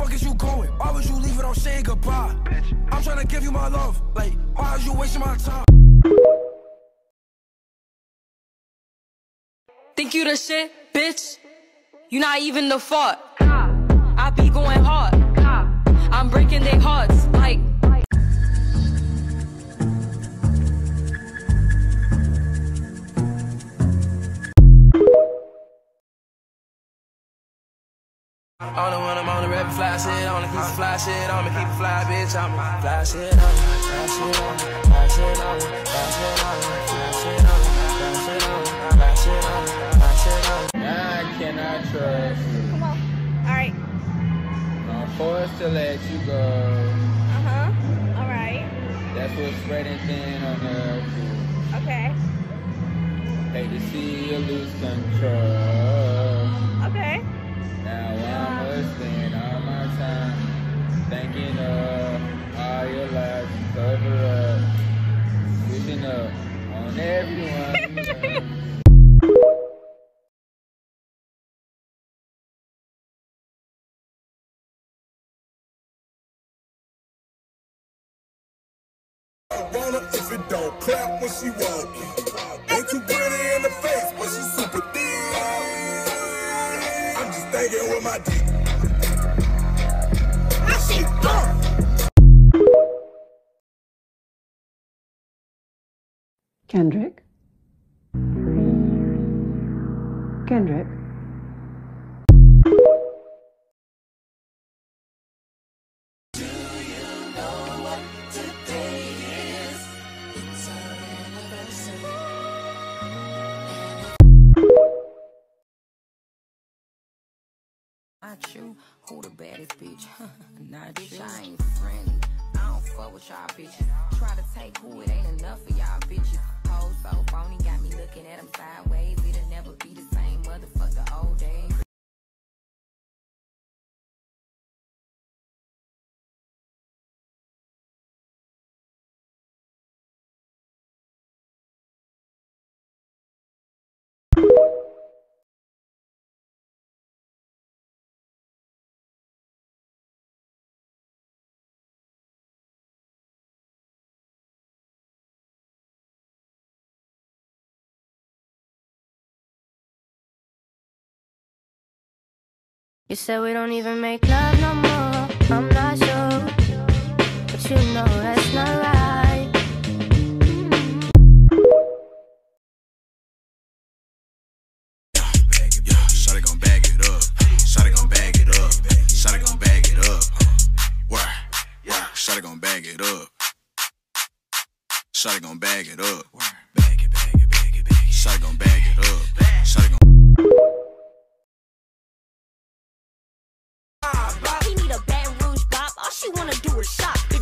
fuck is you going? Why would you leave without saying goodbye? I'm trying to give you my love. Like, why are you wasting my time? Think you the shit, bitch? You not even the fuck. I be going hard. fly shit on me, keep a fly bitch on me. Fly shit on me, fly shit on me, fly shit on me, fly shit on me, Come on. All right. I'm forced to let you go. Uh huh. All right. That's what's spreading thin on the. Okay. Hate to see you lose control. She walking. Ain't too pretty in the face, but she super thin. I'm just thinking with my dick. That shit dumb. Kendrick? Kendrick? Not you, who the baddest bitch? Not bitch, I ain't friendly. I don't fuck with y'all bitches. Try to take who it ain't enough for y'all bitches. Hoes so phony, got me looking at them sideways. It'll never be You said we don't even make love no more. I'm not sure, but you know that's not right. Shawty gon' bag it up. Shawty gon' bag it up. Shawty gon' bag it up. Where? Where? Shawty gon' bag it up. Shawty gon' bag it up. Bag it, bag it, bag it, bag it. Shawty gon' bag it up. Shawty gon'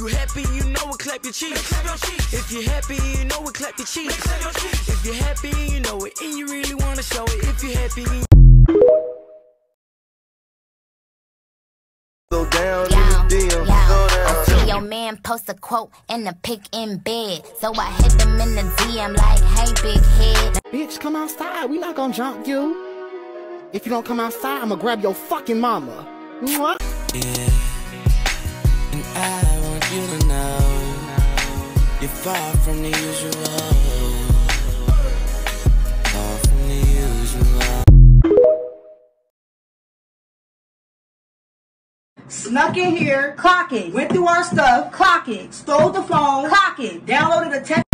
you happy, you know it, clap your cheeks. If you happy, you know it, clap your cheeks. If you happy, you know it, and you really wanna show it. If you happy, you Go down in the DM. yow. Go I down. see your man post a quote and a pic in bed. So I hit him in the DM like, hey, big head. Bitch, come outside. We not gonna jump you. If you don't come outside, I'ma grab your fucking mama. Mwah. And I want you to know you're far from the usual. Far from the usual. Snuck in here, clocking. Went through our stuff, clocking. Stole the phone, clocking. Downloaded a text.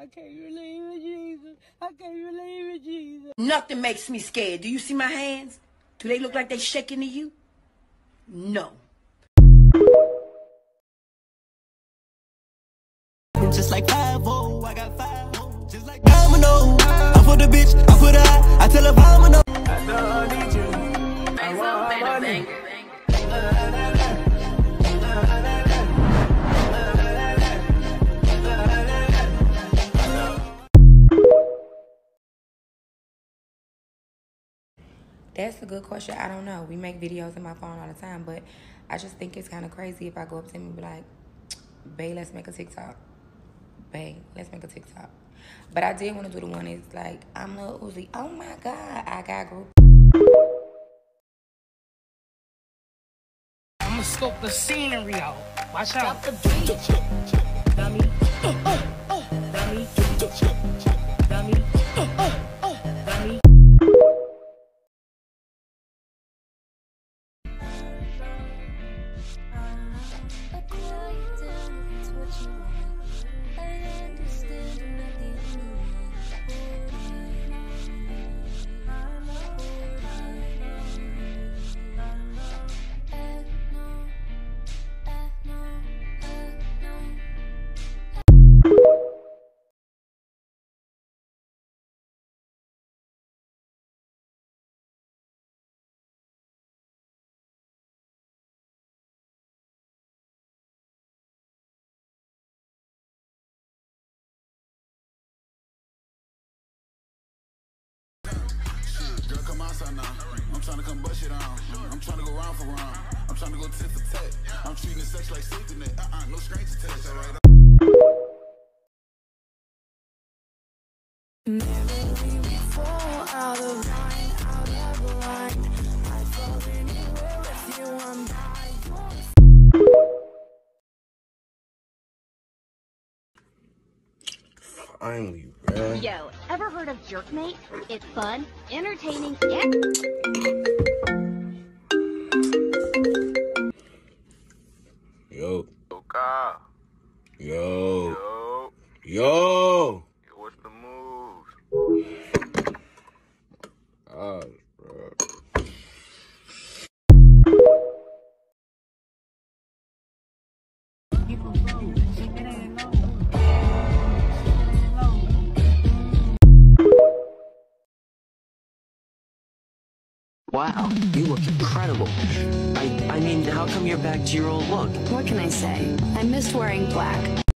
I can't believe it, Jesus. I can't believe it, Jesus. Nothing makes me scared. Do you see my hands? Do they look like they shaking to you? No. Just like 5 I got 5 Just like Domino. I put the bitch, I put her, I tell her Domino. I don't need you. I want my money. That's a good question. I don't know. We make videos in my phone all the time, but I just think it's kind of crazy if I go up to him and be like, Bae, let's make a TikTok. Bae, let's make a TikTok. But I did want to do the one that's like, I'm Lil Uzi. Oh my God, I got group. I'm gonna scope the scenery out. Watch out. Dummy. Dummy. Trying to come bust it on. I'm trying to go round for round. I'm trying to go tit for tat. I'm treating sex like safety net. Uh-uh, no stranger touch. All right. fall out of line, out of line. I fall anywhere with you, I'm by your Finally, bruh. Yo, ever heard of Jerkmate? It's fun, entertaining, and Wow, you look incredible. I, I mean, how come you're back to your old look? What can I say? I missed wearing black.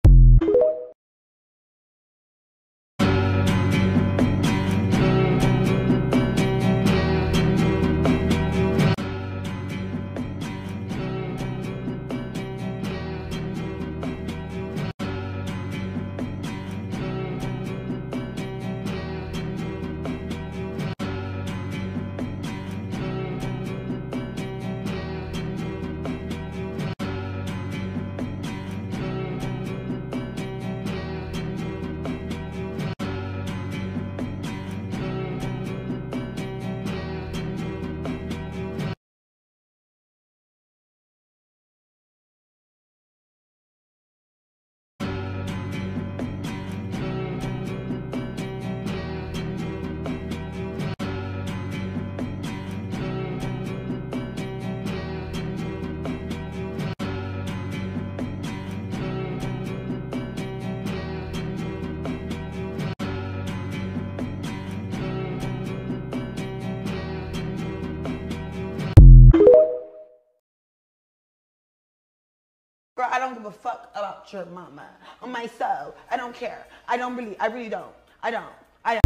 Don't give a fuck about your mama. On my soul, I don't care. I don't really, I really don't. I don't. I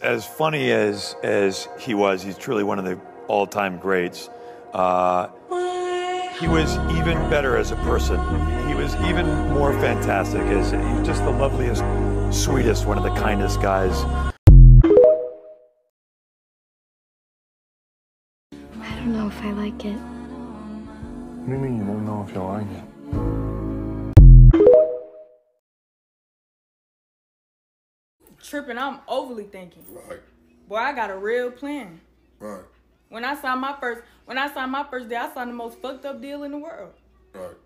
as funny as as he was, he's truly one of the all-time greats. Uh, he was even better as a person. He was even more fantastic as just the loveliest, sweetest, one of the kindest guys. If I like it. What do you mean you won't know if you like it? Tripping, I'm overly thinking. Right. Boy, I got a real plan. Right. When I signed my first, when I signed my first day, I signed the most fucked up deal in the world. Right.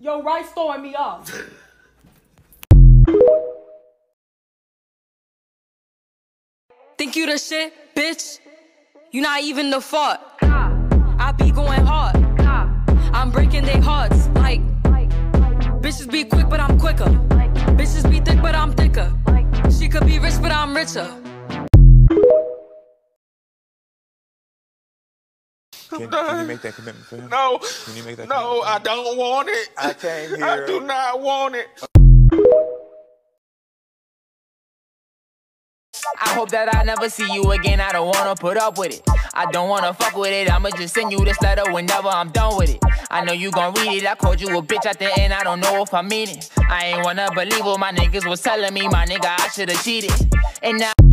Yo, right throwing me off. Think you the shit, bitch? You not even the fault. I be going hard. I'm breaking their hearts. Like, bitches be quick, but I'm quicker. Bitches be thick, but I'm thicker. She could be rich, but I'm richer. Can, can you make that commitment for him? No. Can you make that No, I don't want it. I came here. I do not want it. I hope that I never see you again. I don't wanna put up with it. I don't wanna fuck with it. I'ma just send you this letter whenever I'm done with it. I know you gon' read it. I called you a bitch at the end. I don't know if I mean it. I ain't wanna believe what my niggas was telling me. My nigga, I should've cheated. And now.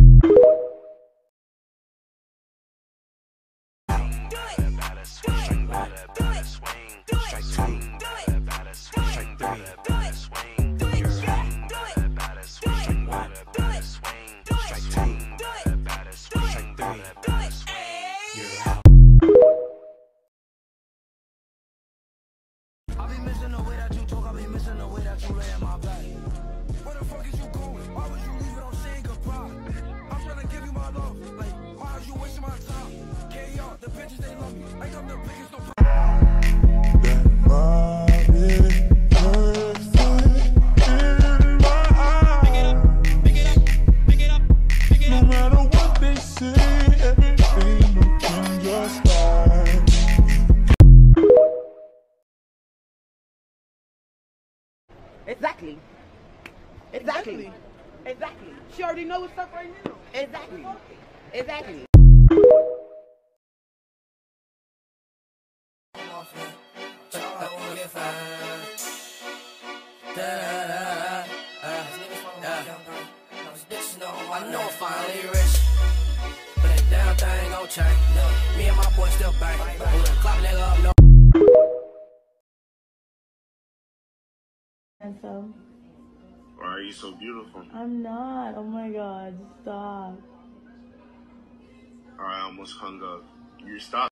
Exactly. Exactly. Exactly. She already know what's up right now. Exactly. Exactly. I know I'm finally rich. But that damn thing gon' change. Me and my boy still bang. Clap nigga up, no. Handsome. Why are you so beautiful? I'm not. Oh my god, stop. I almost hung up. You stop.